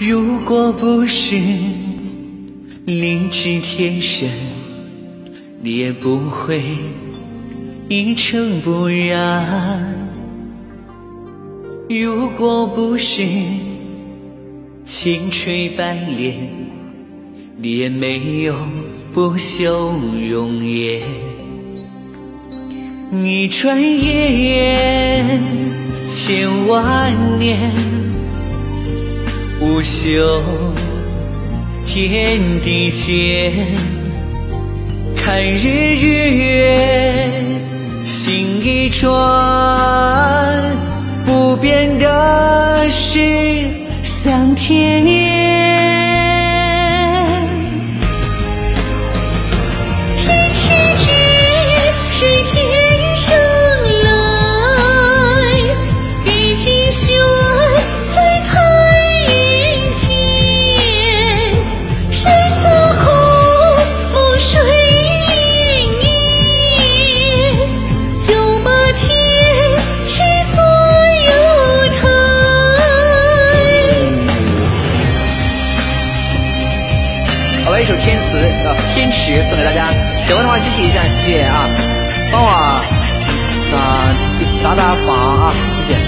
如果不是励志天生，你也不会一尘不染。如果不是轻垂白脸，你也没有不朽容颜。一转眼，千万年。不休天地间，看日月，心一转，不变的是桑田。一首天词呃，天池送给大家，喜欢的话支持一下，谢谢啊，帮我啊打打榜啊，谢谢。